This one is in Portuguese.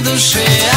do cheia